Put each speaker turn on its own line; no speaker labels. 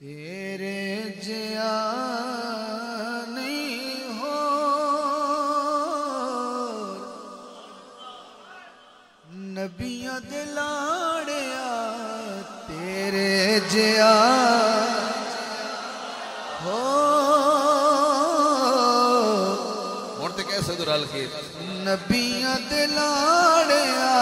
तेरे जिया नहीं हो। नबिया दिलाड़िया तेरे जिया हो।
ਹੁਣ ਤੇ ਕਹਿ ਸਕਦੇ ਰਲ ਕੇ
ਨਬੀਆਂ ਦੇ ਲਾੜਿਆ